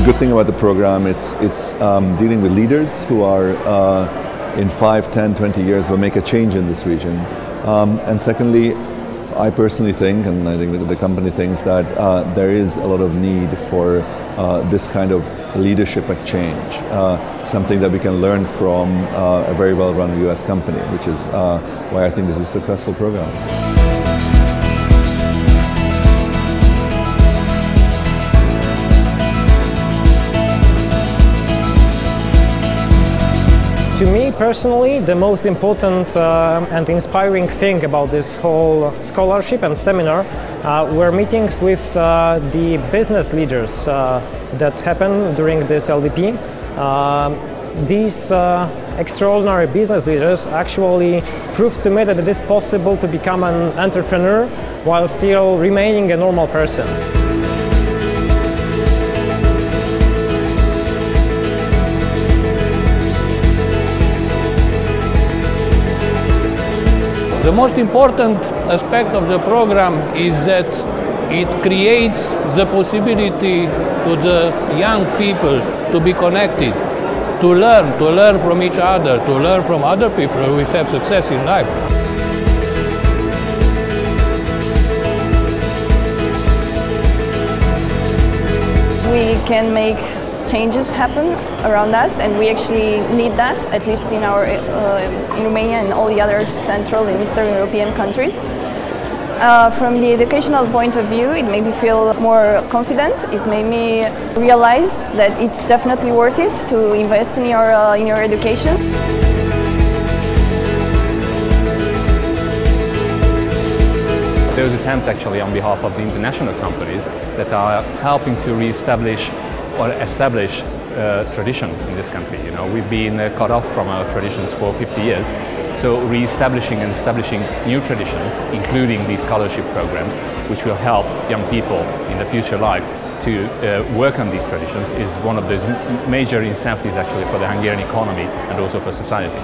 The good thing about the program, it's, it's um, dealing with leaders who are uh, in 5, 10, 20 years will make a change in this region. Um, and secondly, I personally think, and I think the company thinks, that uh, there is a lot of need for uh, this kind of leadership exchange, uh, something that we can learn from uh, a very well-run US company, which is uh, why I think this is a successful program. Personally, the most important uh, and inspiring thing about this whole scholarship and seminar uh, were meetings with uh, the business leaders uh, that happened during this LDP. Um, these uh, extraordinary business leaders actually proved to me that it is possible to become an entrepreneur while still remaining a normal person. The most important aspect of the program is that it creates the possibility to the young people to be connected, to learn, to learn from each other, to learn from other people who have success in life. We can make changes happen around us and we actually need that at least in our uh, in Romania and all the other central and eastern European countries. Uh, from the educational point of view, it made me feel more confident. It made me realize that it's definitely worth it to invest in your uh, in your education. Those attempts actually on behalf of the international companies that are helping to re-establish or establish uh, tradition in this country. You know, we've been uh, cut off from our traditions for 50 years. So re-establishing and establishing new traditions, including these scholarship programs, which will help young people in the future life to uh, work on these traditions is one of those major incentives actually for the Hungarian economy and also for society.